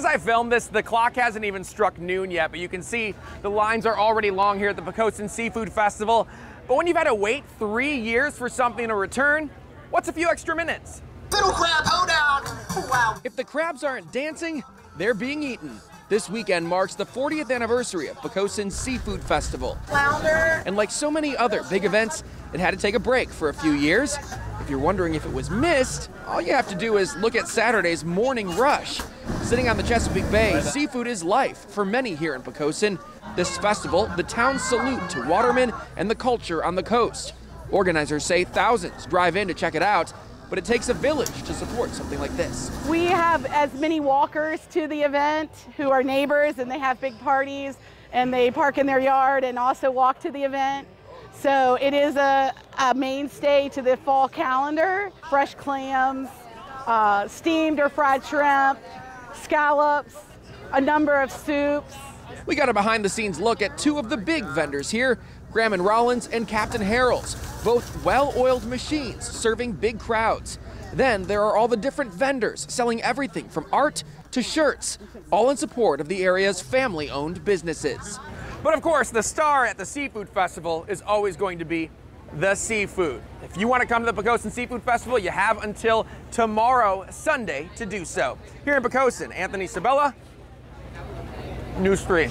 As I film this, the clock hasn't even struck noon yet, but you can see the lines are already long here at the Poquoson Seafood Festival. But when you've had to wait three years for something to return, what's a few extra minutes? Fiddle crab, hold down. Wow. If the crabs aren't dancing, they're being eaten. This weekend marks the 40th anniversary of Poquoson Seafood Festival. Flounder. And like so many other big events, it had to take a break for a few years. If you're wondering if it was missed, all you have to do is look at Saturday's morning rush. Sitting on the Chesapeake Bay, seafood is life for many here in Poquoson. This festival, the town's salute to watermen and the culture on the coast. Organizers say thousands drive in to check it out, but it takes a village to support something like this. We have as many walkers to the event who are neighbors and they have big parties and they park in their yard and also walk to the event. So it is a, a mainstay to the fall calendar. Fresh clams, uh, steamed or fried shrimp, scallops, a number of soups. We got a behind the scenes look at two of the big vendors here Graham and Rollins and Captain Harold's, both well oiled machines serving big crowds. Then there are all the different vendors selling everything from art to shirts, all in support of the area's family owned businesses. But of course, the star at the Seafood Festival is always going to be the seafood. If you want to come to the Poquoson Seafood Festival, you have until tomorrow, Sunday, to do so. Here in Poquoson, Anthony Sabella, News 3.